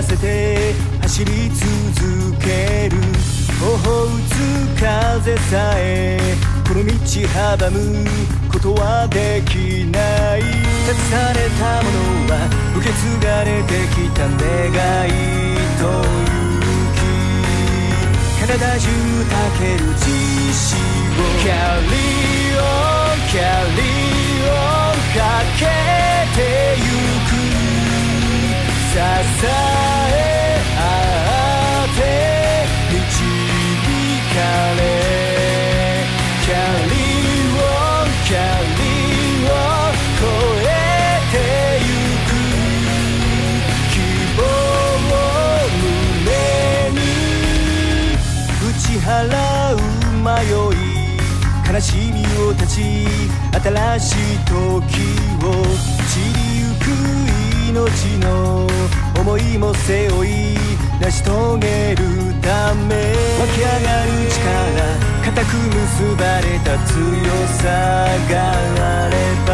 らせて走り続ける頬打つ風さえこの道阻むことはできない託されたものは受け継がれてきた願いと勇気体中たける自信を Carry on Carry on かけ迷い悲しみを断ち新しい時を散りゆく命の思いも背負い成し遂げるため湧き上がる力固く結ばれた強さがあれば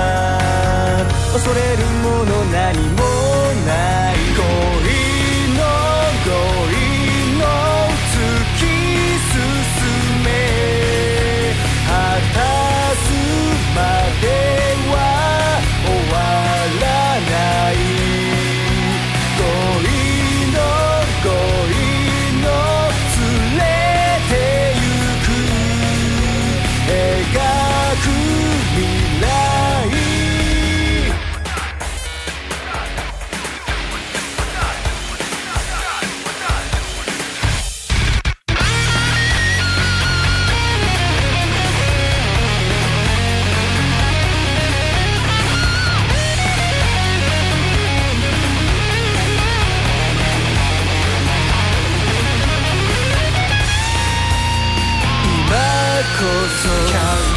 恐れるもの何もこそ